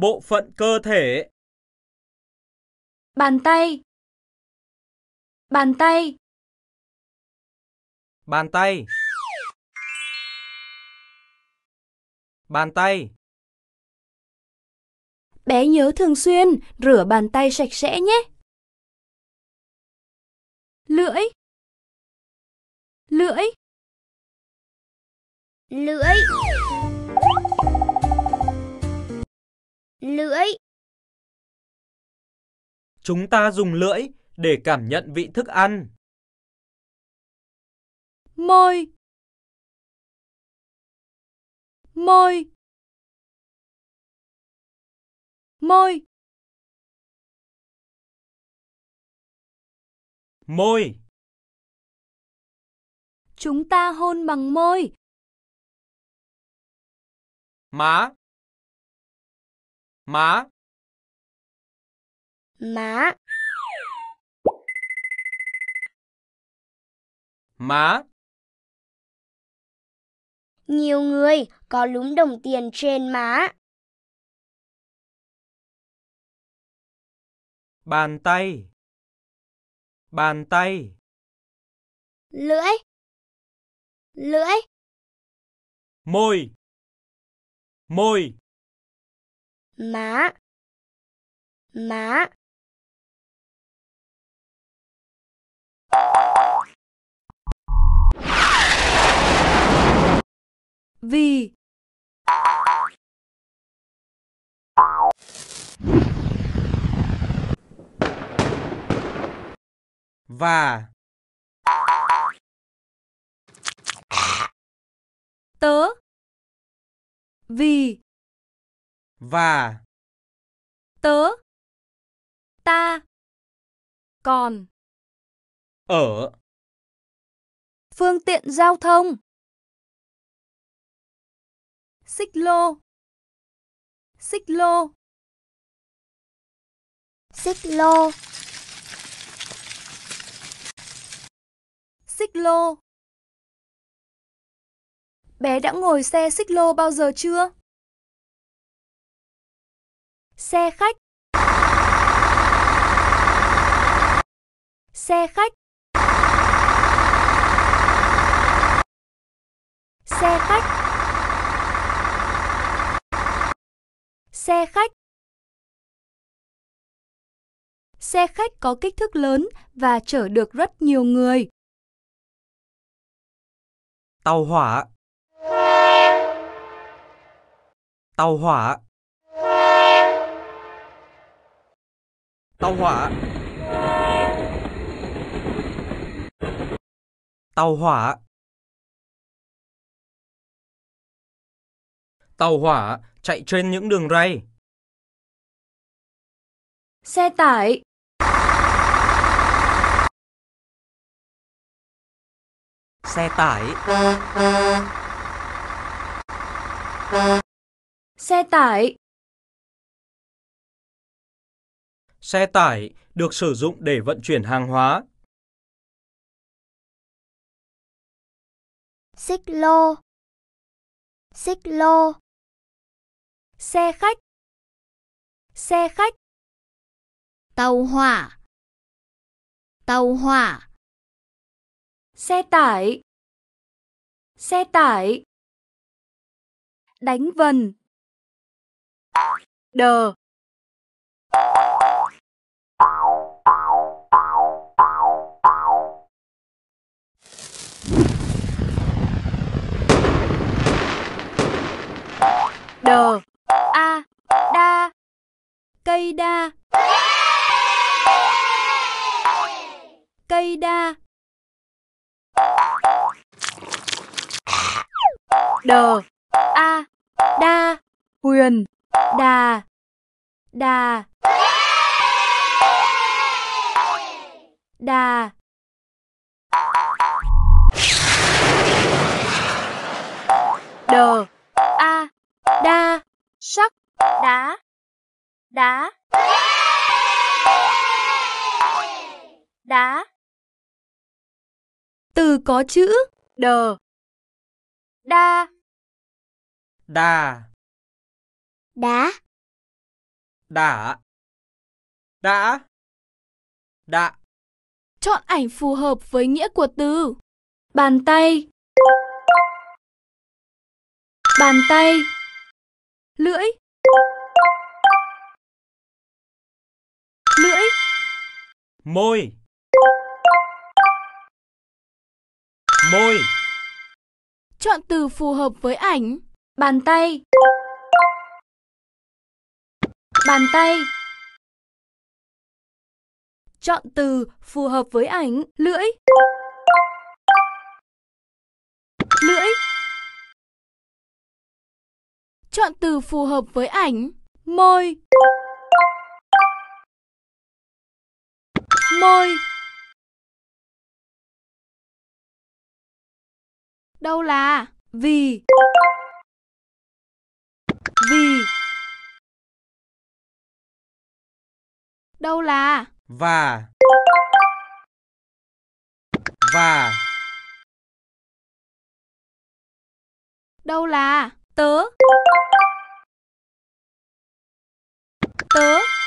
Bộ phận cơ thể. Bàn tay. Bàn tay. Bàn tay. Bàn tay. Bé nhớ thường xuyên rửa bàn tay sạch sẽ nhé. Lưỡi. Lưỡi. Lưỡi. Lưỡi. Chúng ta dùng lưỡi để cảm nhận vị thức ăn. Môi. Môi. Môi. Môi. Chúng ta hôn bằng môi. Má. Má. Má. Má. Nhiều người có lúm đồng tiền trên má. Bàn tay. Bàn tay. Lưỡi. Lưỡi. Môi. Môi. Má. Má. Vì. Và. Tớ. Vì. Và. Tớ. Ta. Còn. Ở. Phương tiện giao thông. Xích lô. Xích lô. Xích lô. Xích lô. Bé đã ngồi xe xích lô bao giờ chưa? Xe khách. Xe khách. Xe khách. Xe khách. Xe khách có kích thước lớn và chở được rất nhiều người. Tàu hỏa. Tàu hỏa. Tàu hỏa. Tàu hỏa. Tàu hỏa chạy trên những đường ray. Xe tải. Xe tải. Xe tải. Xe tải được sử dụng để vận chuyển hàng hóa. Xích lô. Xích lô. Xe khách. Xe khách. Tàu hỏa. Tàu hỏa. Xe tải. Xe tải. Đánh vần. Đờ. Cây đa. Cây đa. Đờ. A. Đa. Huyền. Đà. Đà. Đà. Đờ. A. Đa. Sắc. Đá. Đá. Đá. Từ có chữ đờ. Đa. Đà. Đá. đã, đã, đã, Chọn ảnh phù hợp với nghĩa của từ. Bàn tay. Bàn tay. Lưỡi. Môi, môi, Chọn từ phù hợp với ảnh. Bàn tay. Bàn tay. Chọn từ phù hợp với ảnh. Lưỡi. Lưỡi. Chọn từ phù hợp với ảnh. Môi. Môi. Đâu là? Vì. Vì. Đâu là? Và, và, Đâu là? Tớ. Tớ